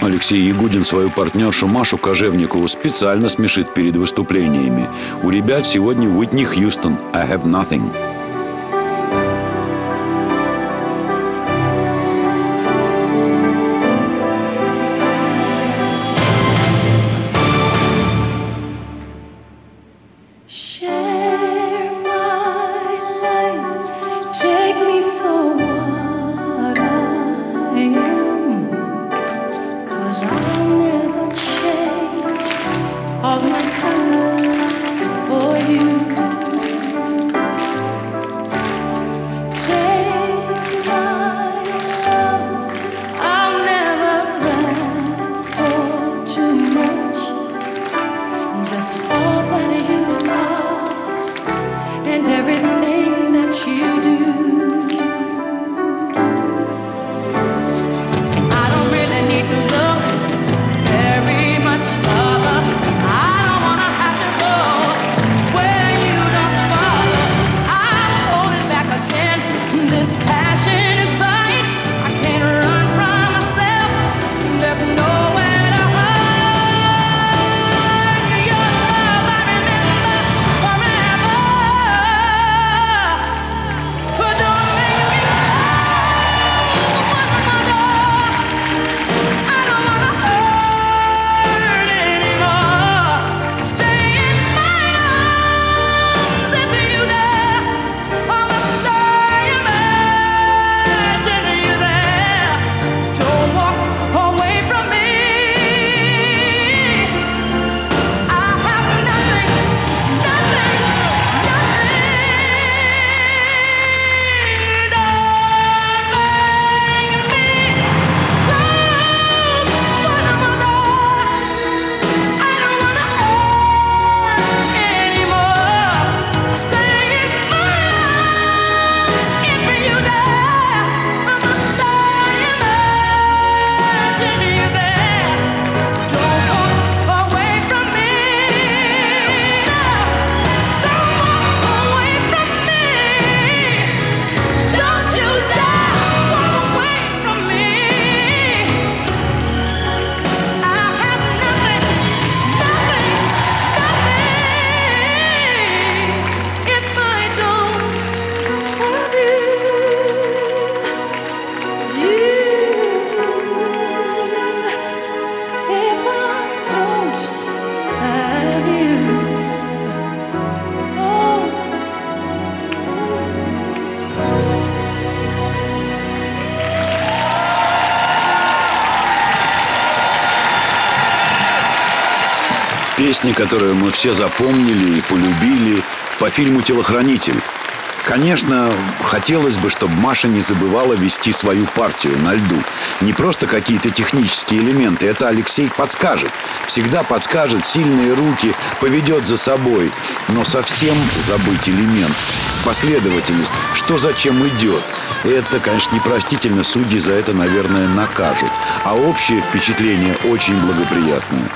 Алексей Ягудин свою партнершу Машу Кожевникову специально смешит перед выступлениями. У ребят сегодня Уитни Хьюстон «I have nothing». Песни, которую мы все запомнили и полюбили по фильму «Телохранитель». Конечно, хотелось бы, чтобы Маша не забывала вести свою партию на льду. Не просто какие-то технические элементы, это Алексей подскажет. Всегда подскажет, сильные руки, поведет за собой. Но совсем забыть элемент, последовательность, что зачем идет. Это, конечно, непростительно, судьи за это, наверное, накажут. А общее впечатление очень благоприятное.